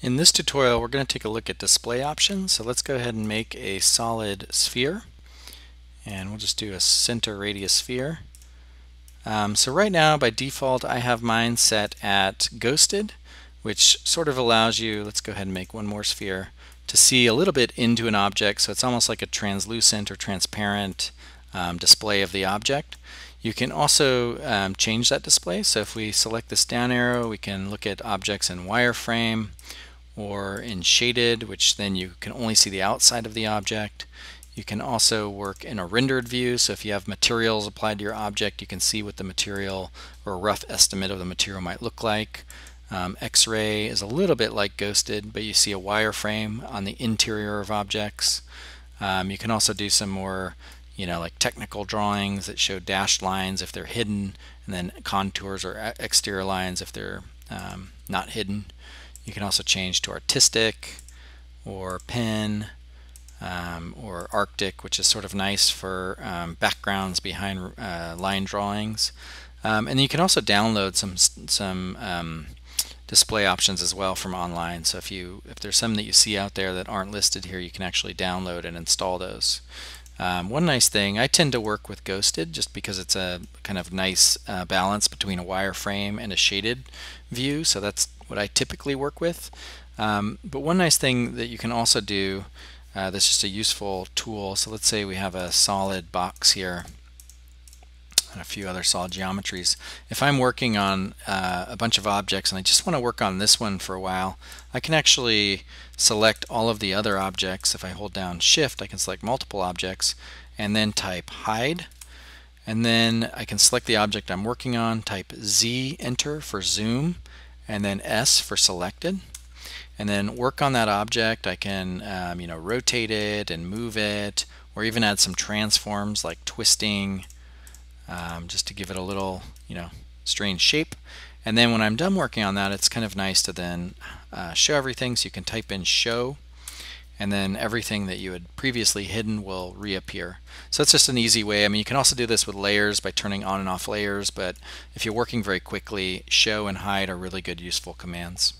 In this tutorial, we're going to take a look at display options. So let's go ahead and make a solid sphere. And we'll just do a center radius sphere. Um, so right now, by default, I have mine set at ghosted, which sort of allows you, let's go ahead and make one more sphere, to see a little bit into an object. So it's almost like a translucent or transparent um, display of the object. You can also um, change that display. So if we select this down arrow, we can look at objects in wireframe or in shaded, which then you can only see the outside of the object. You can also work in a rendered view, so if you have materials applied to your object, you can see what the material or a rough estimate of the material might look like. Um, X-ray is a little bit like Ghosted, but you see a wireframe on the interior of objects. Um, you can also do some more, you know, like technical drawings that show dashed lines if they're hidden, and then contours or exterior lines if they're um, not hidden. You can also change to artistic or pen um, or arctic, which is sort of nice for um, backgrounds behind uh, line drawings. Um, and you can also download some some um, display options as well from online. So if you if there's some that you see out there that aren't listed here, you can actually download and install those. Um, one nice thing, I tend to work with Ghosted just because it's a kind of nice uh, balance between a wireframe and a shaded view. So that's what I typically work with. Um, but one nice thing that you can also do uh, that's just a useful tool. So let's say we have a solid box here and a few other solid geometries. If I'm working on uh, a bunch of objects and I just want to work on this one for a while, I can actually select all of the other objects. If I hold down shift, I can select multiple objects and then type hide. And then I can select the object I'm working on, type Z enter for zoom, and then S for selected and then work on that object. I can um, you know rotate it and move it or even add some transforms like twisting um, just to give it a little you know strange shape and then when I'm done working on that it's kind of nice to then uh, show everything so you can type in show and then everything that you had previously hidden will reappear. So it's just an easy way. I mean, you can also do this with layers by turning on and off layers, but if you're working very quickly, show and hide are really good useful commands.